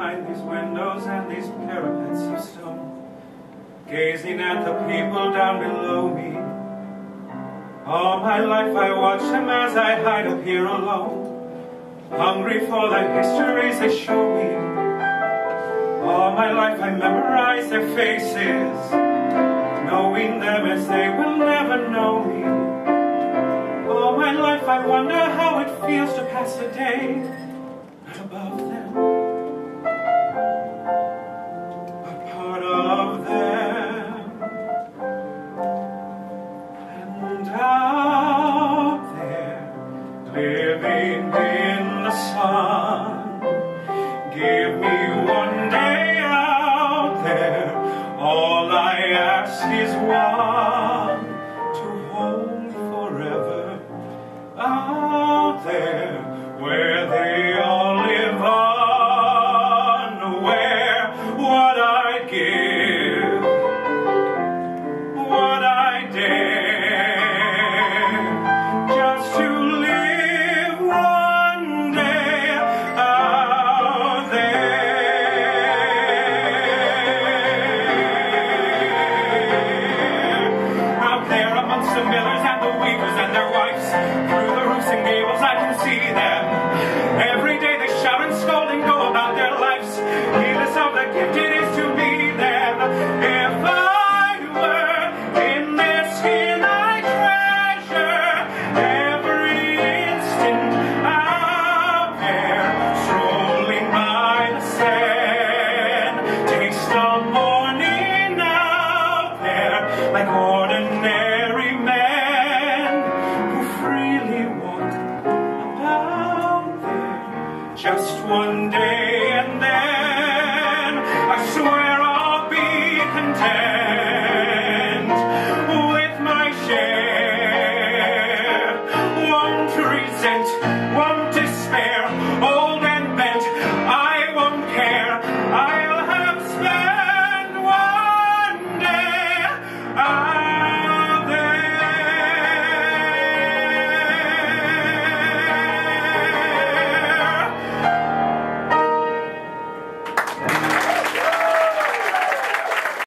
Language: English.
behind these windows and these parapets of stone, gazing at the people down below me. All my life I watch them as I hide up here alone, hungry for the histories they show me. All my life I memorize their faces, knowing them as they will never know me. All my life I wonder how it feels to pass a day Give me one day out there, all I ask is one amongst the millers and the weavers and their wives, through the roofs and gables I can see them. Just one day and then I swear I'll be content.